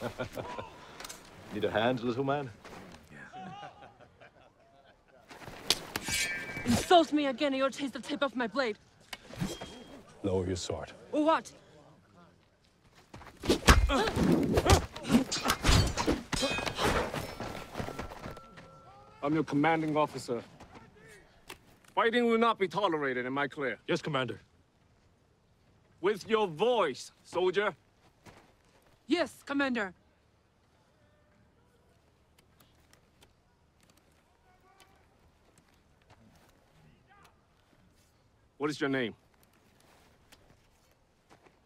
Need a hand, little man? Insult me again and you'll taste the tip of my blade. Lower your sword. Or what? I'm your commanding officer. Fighting will not be tolerated, am I clear? Yes, Commander. With your voice, soldier. Yes, Commander. What is your name?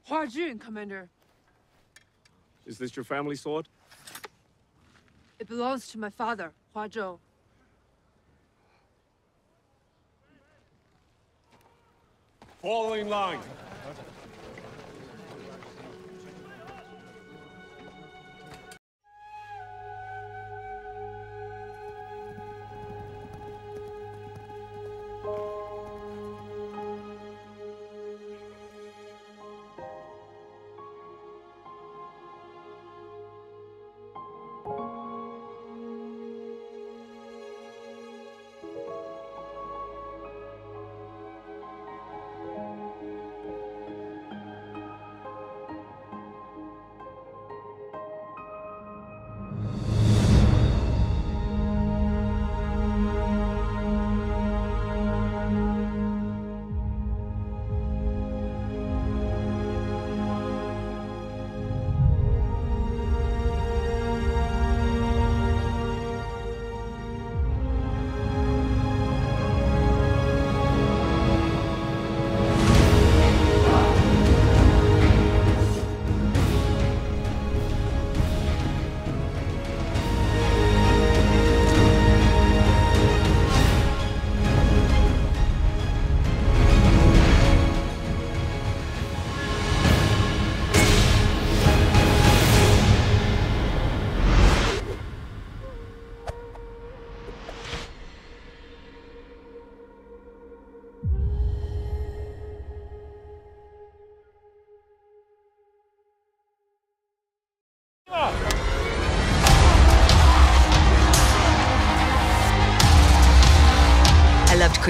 Hua Jun, Commander. Is this your family sword? It belongs to my father, Hua Zhou. Fall in line.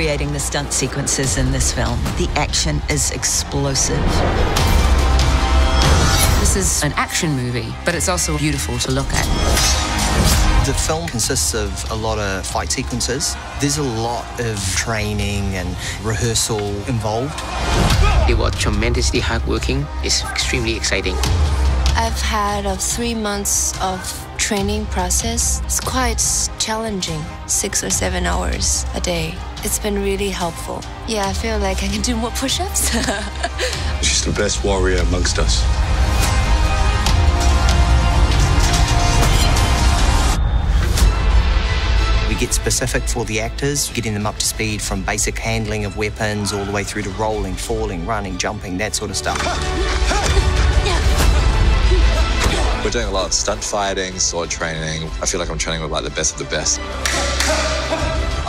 I creating the stunt sequences in this film. The action is explosive. This is an action movie, but it's also beautiful to look at. The film consists of a lot of fight sequences. There's a lot of training and rehearsal involved. It was tremendously hardworking. It's extremely exciting. I've had a three months of training process. It's quite challenging, six or seven hours a day. It's been really helpful. Yeah, I feel like I can do more push-ups. She's the best warrior amongst us. We get specific for the actors, getting them up to speed from basic handling of weapons all the way through to rolling, falling, running, jumping, that sort of stuff. We're doing a lot of stunt fighting, sword training. I feel like I'm training with like the best of the best.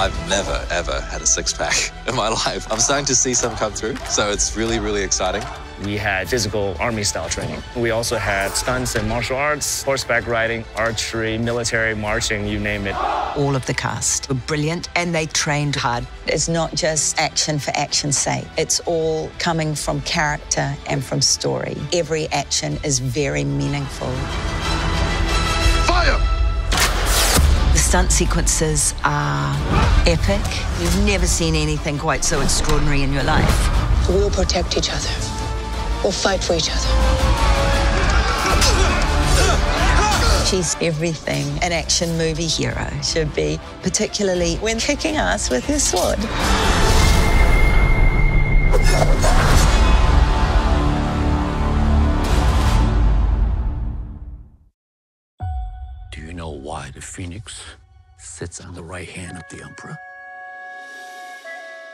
I've never, ever had a six pack in my life. I'm starting to see some come through, so it's really, really exciting. We had physical army style training. We also had stunts and martial arts, horseback riding, archery, military, marching, you name it. All of the cast were brilliant and they trained hard. It's not just action for action's sake, it's all coming from character and from story. Every action is very meaningful. Stunt sequences are epic. You've never seen anything quite so extraordinary in your life. We'll protect each other. We'll fight for each other. She's everything an action movie hero should be, particularly when kicking ass with her sword. Do you know why the Phoenix sits on the right hand of the Emperor?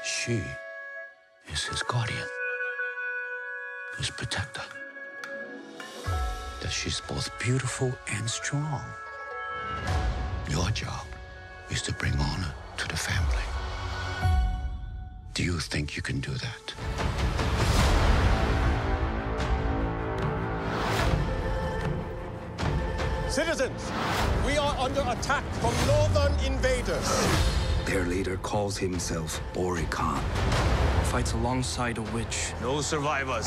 She is his guardian, his protector. That she's both beautiful and strong. Your job is to bring honor to the family. Do you think you can do that? Citizens, we are under attack from northern invaders. Their leader calls himself Böri Khan. Fights alongside a witch. No survivors.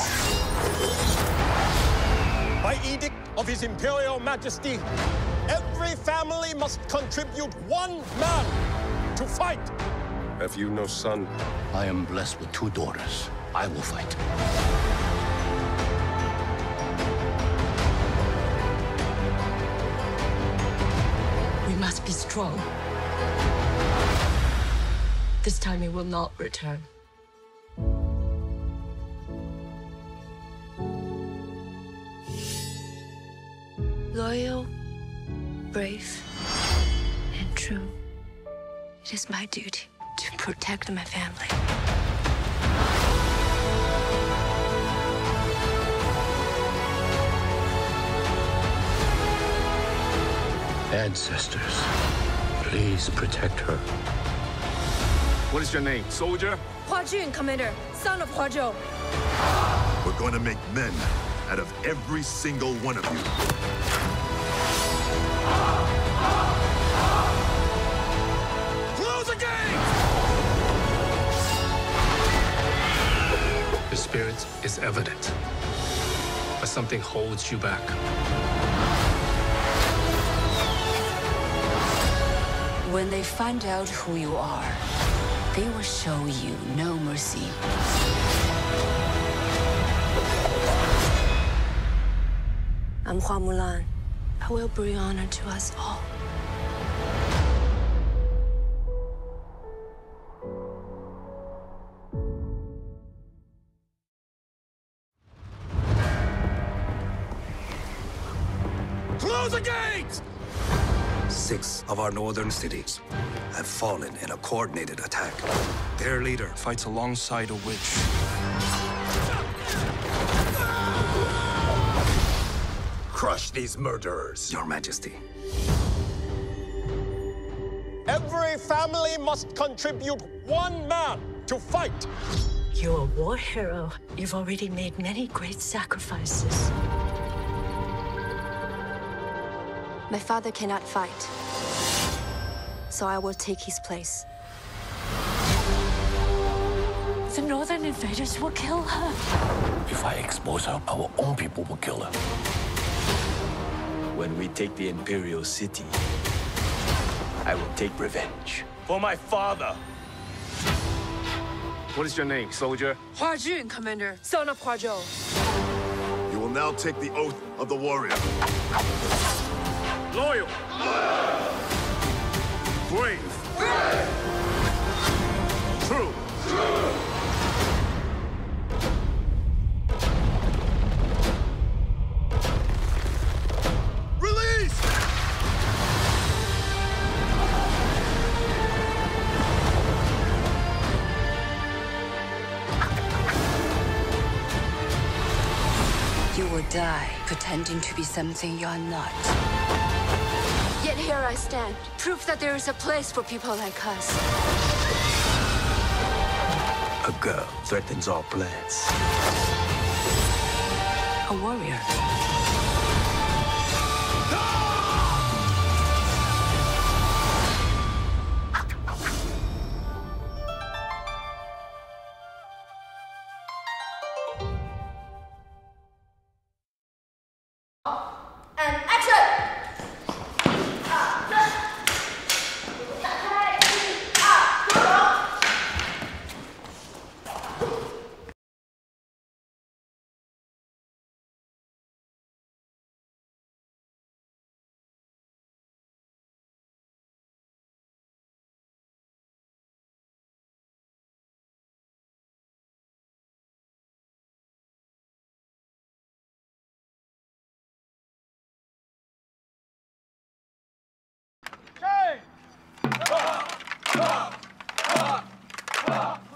By edict of His Imperial Majesty, every family must contribute one man to fight. Have you no son? I am blessed with two daughters. I will fight. Strong. This time he will not return. Loyal, brave, and true. It is my duty to protect my family. Ancestors, please protect her. What is your name, soldier? Hua Jun, Commander, son of Hua Zhou. We're going to make men out of every single one of you. Close the gate! The spirit is evident, but something holds you back. When they find out who you are, they will show you no mercy. I'm Hua Mulan. I will bring honor to us all. Of our northern cities have fallen in a coordinated attack. Their leader Fights alongside a witch. Crush these murderers. Your Majesty. Every family must contribute one man to fight. You're a war hero. You've already made many great sacrifices. My father cannot fight, so I will take his place. The northern invaders will kill her. If I expose her, our own people will kill her. When we take the Imperial City, I will take revenge. For my father. What is your name, soldier? Hua Jun, Commander, son of Hua Zhou. You will now take the oath of the warrior. Loyal. Brave. True. Release! You will die pretending to be something you're not. Yet here I stand, proof that there is a place for people like us. A girl threatens our plans. A warrior. Come on.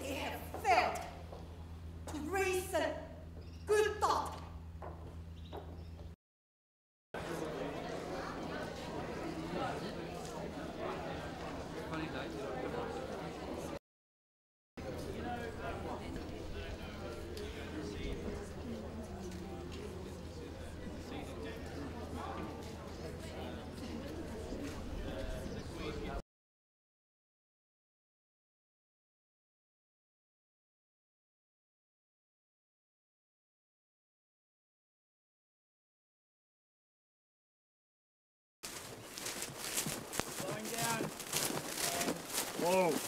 they have failed to reason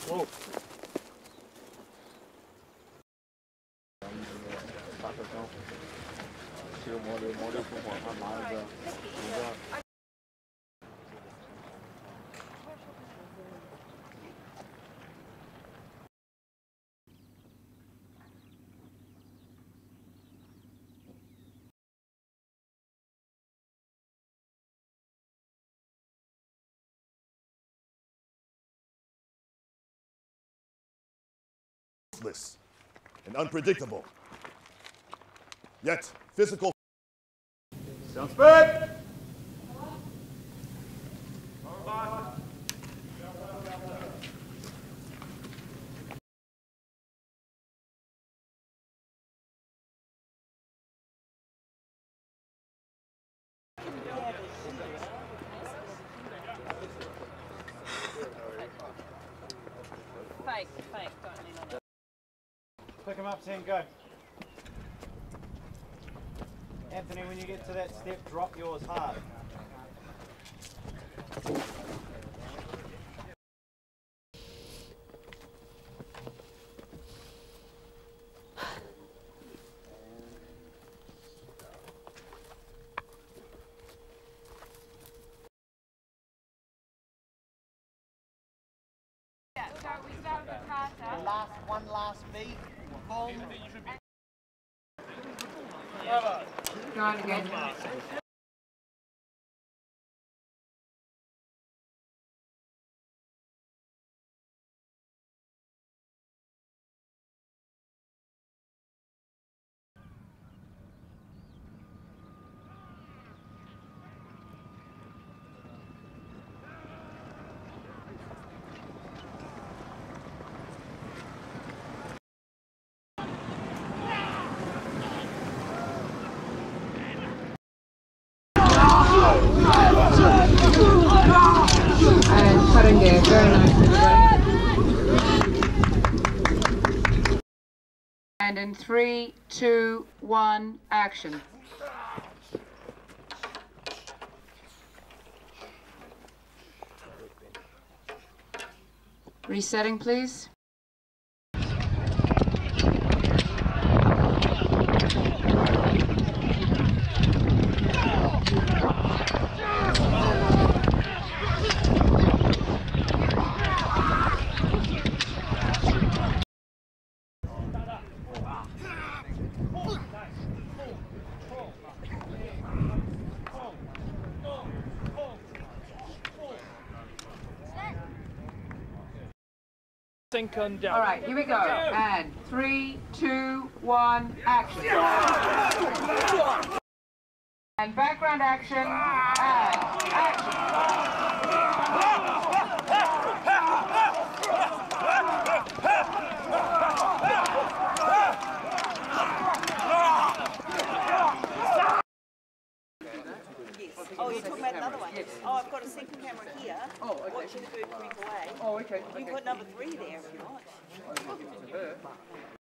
哦。打个招呼这个毛驴毛驴同伙还拿一个。Useless and unpredictable. Yet, physical. Sounds good. Fake, fake, don't lean on it. Pick him up, Sam, go. Anthony, when you get to that step, drop yours hard. Last one last beat. Boom. Try it again. And cut in there, very nice everybody. And in three, two, one, action. Resetting, please. Sink on down. All right, here we go. And three, two, one, action. And background action. And action. Oh, you're talking about another one? Oh, I've got a second camera here. Oh, okay. Watching the bird creep away. Oh, okay. You can put number three there if you want. Oh,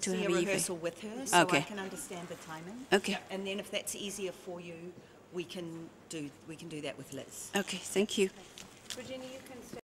To see a rehearsal with her, so I can understand the timing. Okay. And then if that's easier for you, we can do we can do that with Liz. Okay, thank you. Virginia, you can stay.